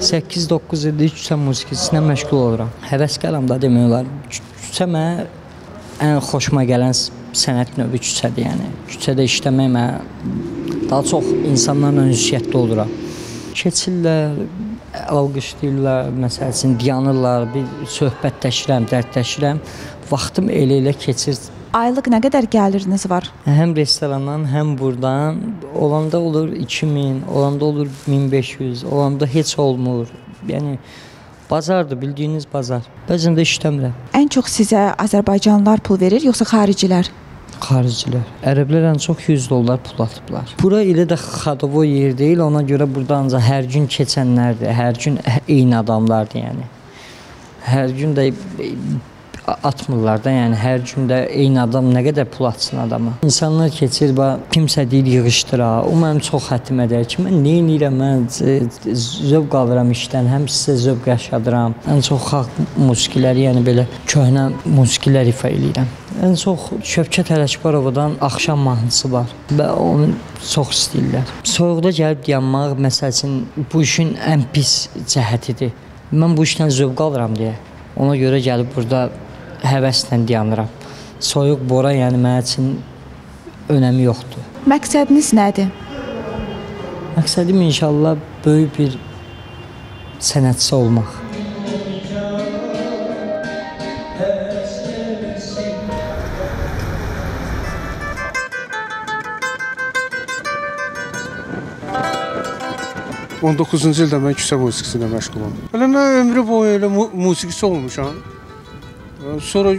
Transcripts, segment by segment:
8-9 ildir küçə musiqisi ilə məşğul oluram. Həvəskarım da demək olar. Küçə mənə ən xoşuma gələn sənət növü küçədir, yəni. Küçədə işləmək mənə daha çox insanlarla ünsiyyətdə oluram. Keçirlər, alqışlayırlar, məsəl üçün dayanırlar, bir söhbətləşirəm, dərdləşirəm. Vaxtım elə-elə keçir. Aylıq nə qədər gəliriniz var? Həm restorandan, həm burdan olanda olur 2000, olanda olur 1500, olanda heç olmur. Yəni bazardır, bildiyiniz bazar. Bəzən də işləmirəm. Ən çox sizə Azərbaycanlılar pul verir, yoxsa xaricilər? Xaricilər. Ərəblər ən çox 100 dollar pul atıblar. Bura elə də xadovo yer deyil, ona görə burada ancaq hər gün keçənlərdir, hər gün eyni adamlardır, yəni. Hər gün də atmırlar da, yəni hər gün də eyni adam nə qədər pul atsın adama. İnsanlar keçir, bax kimsə deyir yığışdıra. O mənim çox xətrimə dəyir ki, mən nə edirəm? Mən zövq alıram işdən, həm sizə zövq yaşadıram. Ən çox xalq musiqiləri, yəni belə köhnə musiqilər ifa eləyirəm. Ən çox Şövkət Ələkbarovadan Axşam mahnısı var və onu çox istəyirlər. Soyuqda gəlib dayanmaq məsəl üçün bu işin ən pis cəhətidir. Mən bu işdən zövq alıram deyə. Ona görə gəlib burada həvəslə dayanıram. Soyuq bora yəni mənim üçün önəmi yoxdur. Məqsədiniz nədir? Məqsədim inşallah böyük bir sənətçi olmaq. On 19-cu ildə mən küçə musiqisi ilə məşğulam. Elə mən ömrü boyu elə mu musiqisi olmuşam. Sonra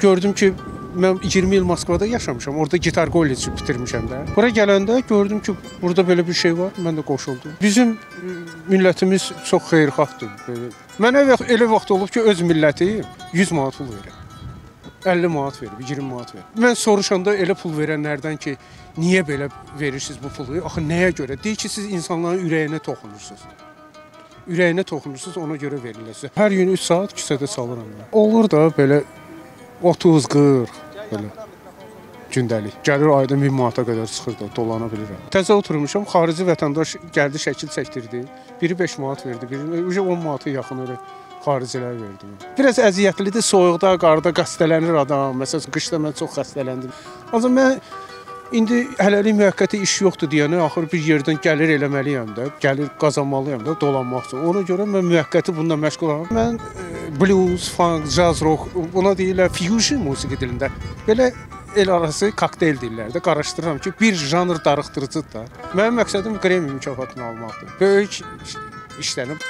gördüm ki, mən 20 il Moskvada yaşamışam. Orada gitar kolleci bitirmişəm də. Bura gələndə gördüm ki, burada belə bir şey var. Mən də qoşuldum. Bizim millətimiz çox xeyirxahdır. Belə. Mənə elə vaxt olub ki, öz milləti 100 manat pul verir. 50 manat verib, 20 manat verib. Mən soruşanda elə pul verənlərdən ki, niyə belə verirsiniz bu pulu? Axı nəyə görə? Deyir ki, siz insanların ürəyinə toxunursunuz. Ürəyinə toxunursunuz, ona görə verirlər sizə. Hər gün 3 saat küçədə çalıram mən. Olur da belə 30, 40 belə gündəlik. Gəlir ayda 1000 manata qədər çıxır da dolana bilirəm. Təzə oturmuşam, xarici vətəndaş gəldi, şəkil çəkdirdi. Biri 5 manat verdi, biri 10 manata yaxın elə xaricilər verdim. Biraz əziyyətlidir, soyuqda, qarda xəstələnir adam. Məsələn, qışda mən çox xəstələndim. Ancaq mən indi hələlik müvəqqəti iş yoxdur deyənə axır bir yerdən gəlir eləməliyəm də, gəlir qazanmalıyam da dolanmaq üçün. Ona görə mən müvəqqəti bununla məşğulam. Mən e, blues, funk, jazz rock, buna deyirlər fusion musiqi dilində. Belə el arası kokteyl deyirlər də, qarışdırıram ki, bir janr darıxdırıcıdır da. Mənim məqsədim Grammy mükafatını almaqdır. Böyük işlənib